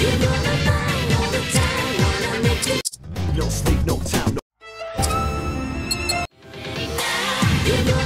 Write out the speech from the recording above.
No sleep, no time, no